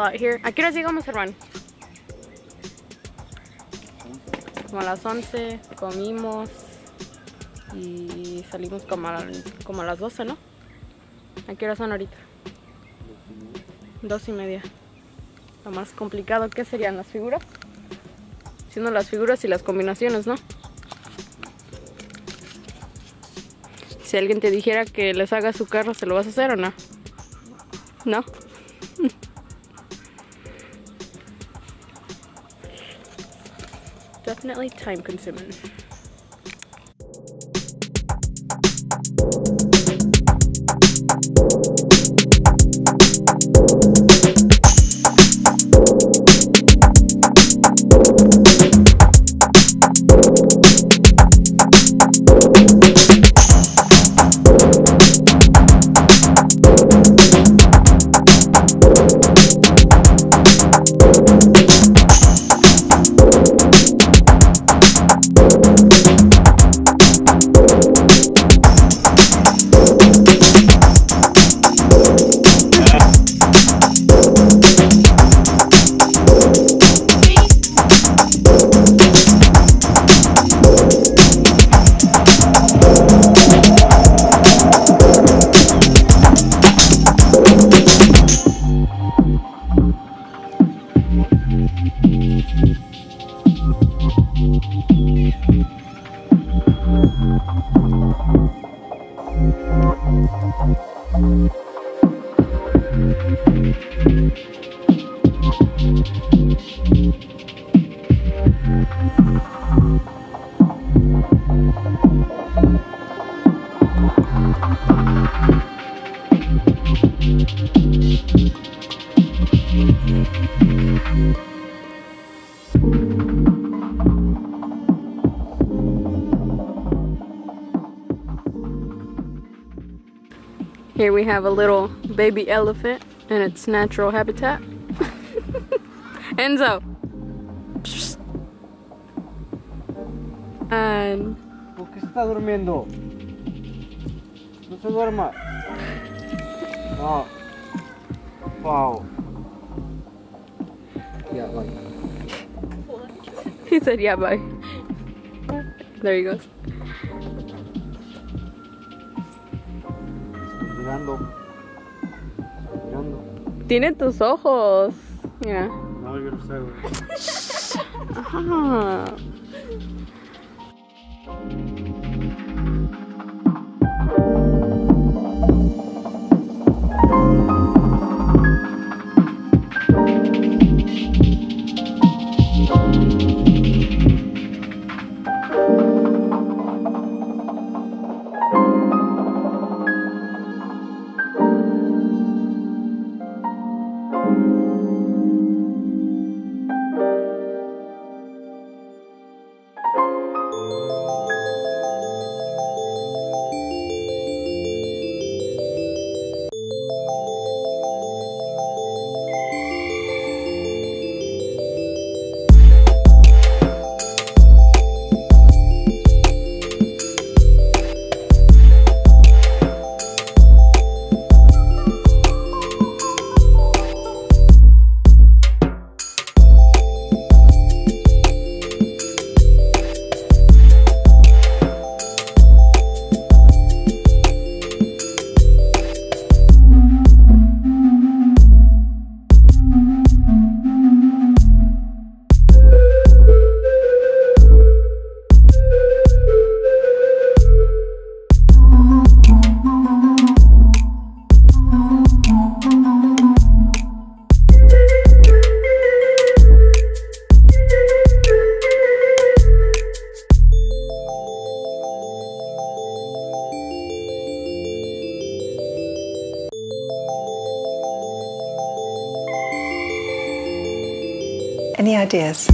out here. ¿A qué hora llegamos, hermano? Como a las 11, comimos y salimos como a, como a las 12, ¿no? ¿A qué hora son ahorita? Dos y media. Lo más complicado, ¿qué serían las figuras? Siendo las figuras y las combinaciones, ¿no? Si alguien te dijera que les haga su carro, ¿se lo vas a hacer o no? ¿No? Definitely time consuming. Here we have a little baby elephant in its natural habitat. Enzo. And ¿Por qué se está durmiendo? No se duerma. No. Wow. Bye. he said, yeah, bye. There he goes. Mirando. Estoy mirando. Tiene tus ojos. Yeah. No, yo no sé, güey. Ah. Ideas?